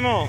も